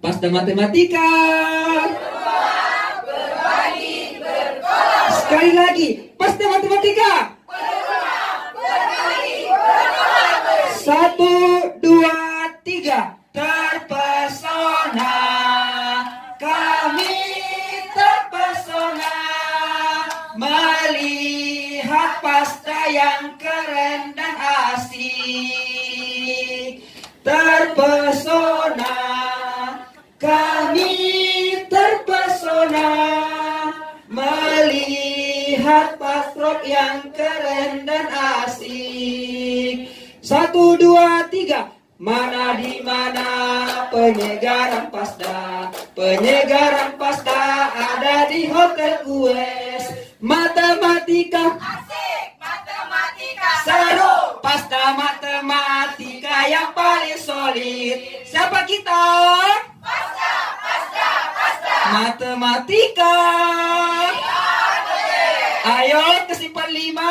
Pasda Matematika. Sekali lagi, Pasda Matematika. Satu, dua, tiga. Terpesona, kami terpesona melihat pasta yang keren kami terpesona melihat pastrok yang keren dan asik. Satu, dua, tiga. Mana di mana penyegaran pasda? Penyegaran pasda ada di hotel US. Matematika Asik matematika seru, pasda matematika yang paling solid. Siapa kita? Matematika. Ayo kesimpan lima.